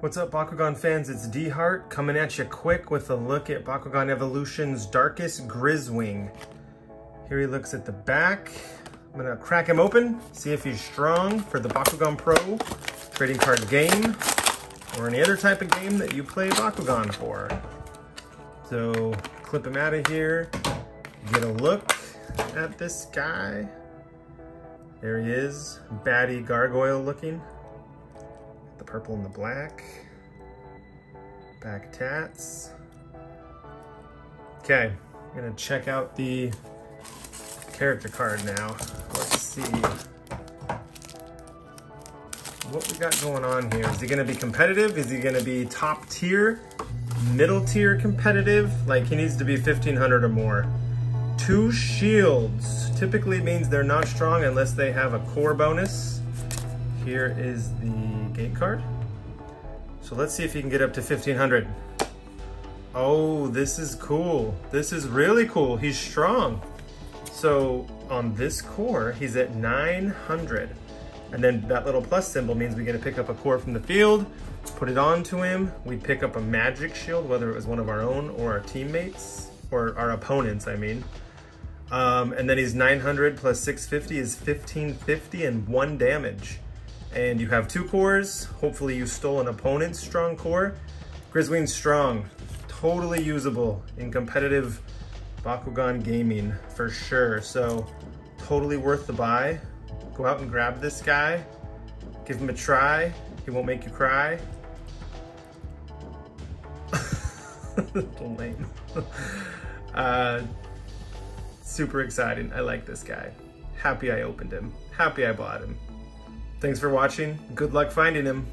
What's up Bakugan fans, it's D-Hart coming at you quick with a look at Bakugan Evolution's Darkus Griswing. Here he looks at the back. I'm gonna crack him open, see if he's strong for the Bakugan Pro trading card game or any other type of game that you play Bakugan for. So clip him out of here, get a look at this guy. There he is, baddie gargoyle looking the purple and the black. Back tats. Okay, I'm gonna check out the character card now. Let's see what we got going on here. Is he gonna be competitive? Is he gonna be top tier? Middle tier competitive? Like he needs to be 1500 or more. Two shields. Typically means they're not strong unless they have a core bonus. Here is the gate card. So let's see if he can get up to 1500. Oh, this is cool. This is really cool. He's strong. So on this core, he's at 900. And then that little plus symbol means we get to pick up a core from the field, put it onto him. We pick up a magic shield, whether it was one of our own or our teammates, or our opponents, I mean. Um, and then he's 900 plus 650 is 1550 and one damage and you have two cores. Hopefully you stole an opponent's strong core. Griswing's strong, totally usable in competitive Bakugan gaming for sure. So totally worth the buy. Go out and grab this guy, give him a try. He won't make you cry. lame. uh, super exciting. I like this guy. Happy I opened him. Happy I bought him. Thanks for watching. Good luck finding him.